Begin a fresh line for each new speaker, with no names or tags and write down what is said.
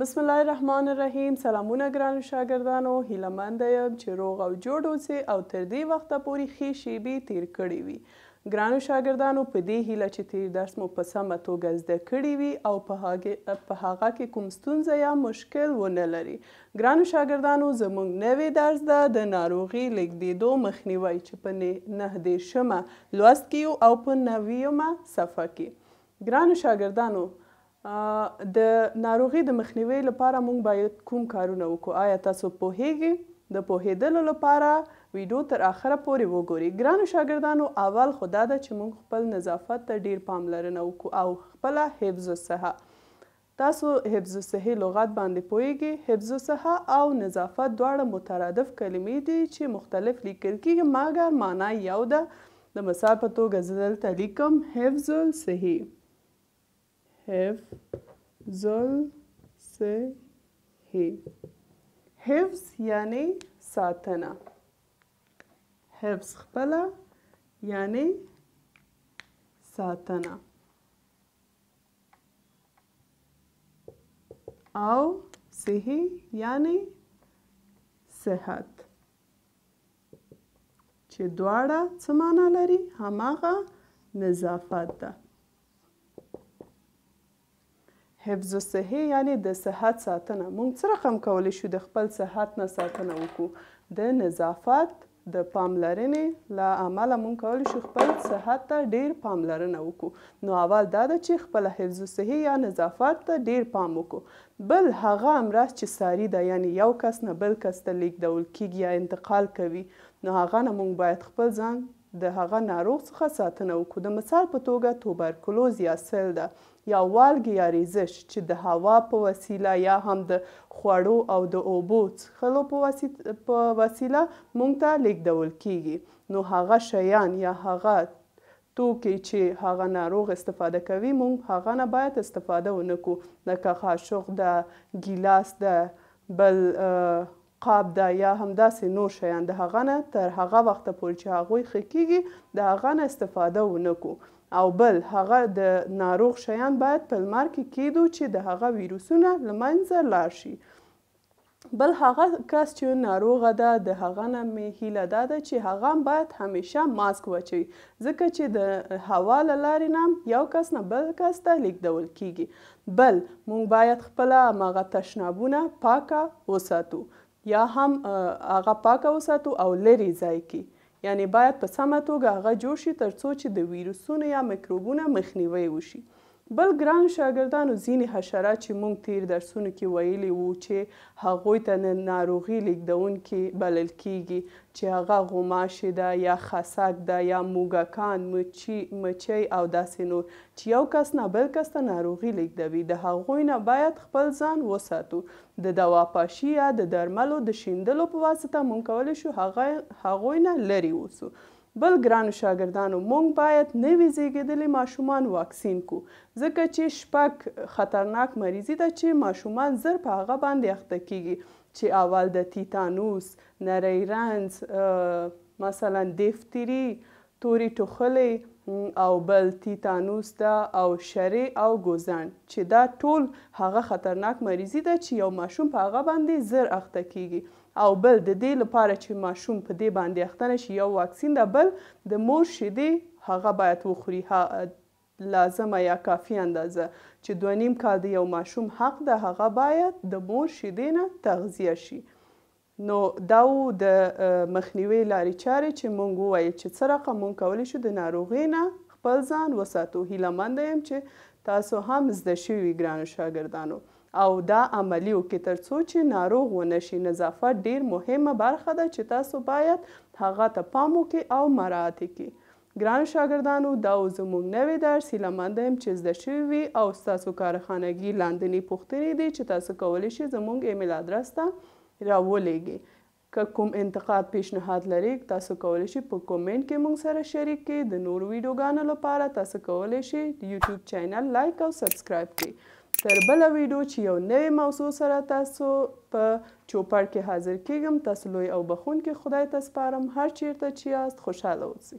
بسم الله الرحمن الرحیم سلامونه ګرانو شاګردانو هیله مند یم چې روغ او جوړ اوسئ او تر دې وخته پورې ښې شیبې تیر کړې وي ګرانو شاګردانو په دې هیله چې تیر درس مو په سمه توګه زده کړي وي او په هغه کې کوم ستونزه یا مشکل ونه لري ګرانو شاګردانو زموږ نوی درس ده د ناروغي لیږدیدو مخنیوی چې په نهه دېرشمه لوست کې یو او په نویمه صفحه کې ګرانو شاګردانو د ناروغي د مخنیوي لپاره موږ باید کوم کارونه وکړو آیا تاسو پوهیږي؟ د پوهیدلو لپاره ویډو تر اخره پورې وګوري ګرانو شاګردانو اول خو دا ده چې موږ خپل نظافت ته ډیر پاملرنه وکړو او خپله حفظ الصحه تاسو حفظ الصحي لغت باندې پوهیږي حفظ الصحه او نظافت دواړه مترادف کلمې دي چې مختلف لیکل کیږي مګر معنی یو ده د مثال په توګه زه دلته لیکم حفظ الصحي. حفظ الصحی حفظ یعنی ساتنه حفظ خپله یعنی ساتنه او صحی یعنی صحت چې دواړه څه معنا لري هماغه نظافت ده حفظ الصحې یعنې د صحت ساتنه، موږ څه رقم کولی شو د خپل صحت نه ساتنه وکړو؟ د نظافت، د پاملرنې له امله موږ کولی شو خپل صحت ته ډېر پاملرنه وکړو. نو اول دا ده چې خپله حفظ الصحې یا نظافت ته ډېر پام وکړو. بل هغه امراض چې ساري ده یعنې یو کس نه بل کس ته لېږدول کېږي یا انتقال کوي نو هغه نه موږ باید خپل ځان د هغه ناروغ څخه ساتنه وکړو د مثال په توګه توبرکلوز یا سل ده یا والګې یا ریزش چې د هوا په وسیله یا هم د خوړو او د اوبو څښلو په وسیله مونږ ته لیږدول کیږي نو هغه شیان یا هغه توکې چې هغه ناروغ استفاده کوي مونږ هغه نه باید استفاده ونه کړو لکه قاشق ده ګیلاس ده بل قاب ده یا همداسې نور شیان د هغه نه تر هغه وخته پورې چې هغوی ښه کیږي د هغه نه استفاده ونه کړو او بل هغه د ناروغ شیان باید په لمر کې کیدو چې د هغه ویروسونه له منځه لاړ شي بل هغه کس چې ناروغه ده د هغه نه مې هیله دا ده چې هغه هم باید همیشه ماسک واچوي ځکه چې د هوا له لارې نه هم یو کس نه بل کس ته لیږدول کیږي بل مونږ باید خپله هماغه تشنابونه پاکه وساتو یا هم هغه پاکه وساتو او لری ځای کی یعنی باید په سمه توګه هغه جوړ شی تر څو چی د ویروسونو یا میکروبونه مخنیوی وشی بل ګرانو شاګردانو ځینی حشرات چی مونږ تیر درسونو کی ویلی وو چی هغوی ته ناروغی لیږدونکی بلل کیږی چی هغه غوماشی ده یا خسک ده یا موږکان مچی مچۍ او داسی نور چې یو کس نه بل کس ته ناروغي لېږدوي، د هغوی نه باید خپل ځان وساتو. د دوا پاشي یا د درملو د شیندلو په واسطه مونږ کولی شو هغه هغوی نه لرې اوسو. بل ګرانو شاګردانو مونږ باید نوي زېږېدلي ماشومان واکسین کړو، ځکه چې شپږ خطرناک مریضي ده چې ماشومان زر په هغه باندې اخته کېږي، چې اول د تیتانوس، نری رنځ، مثلا دیفتري، توري ټوخلي او بل تيتانوس ده او شرې او ګوزڼ چې دا ټول هغه خطرناک مريضي ده چې يو ماشوم په هغه باندې زر اخته کيږي او بل د دې لپاره چې ماشوم په دې باندې اخته نه شي يو واکسين ده بل د مور شيدې هغه بايد وخوري هغه لازمه يا کافي اندازه چې دوه نيم کال د يو ماشوم حق ده هغه بايد د مور شيدې نه تغذيه شي نو دا وو د مخنیوې لارې چارې چې مونږ وویل چې څه رقم مونږ کولی شو د ناروغې نه خپل ځان وساتو هیله مند یم چې تاسو هم زده شوي ګرانو شاګردانو او دا عملي وکړي تر څو چې ناروغ ونه شي نظافت ډیر مهمه برخه ده چې تاسو باید هغه ته پام وکړي او مراعت یې کړي ګرانو شاګردانو دا و زموږ نوی درس هیله مند یم چې زده شوی وي او ستاسو کارخانګي لاندني پوښتني دي چې تاسو کولی شي زموږ ایمیل ادرس ته راولیږي که کوم انتقاد پیشنهاد لري تاسو کولی شي په کومینټ کې موږ سره شریک کړي د نورو ویډوګانو لپاره تاسو کولی شي یوټیوب چینل لایک او سبسکرایب کړي تر بله ویډو چې یو نوی موضوع سره تاسو په چوپړ کې حاضر کېږم تاسو لوی او بخښونکي خدای ته سپارم هر چېرته چې یاست خوشحاله اوسئ.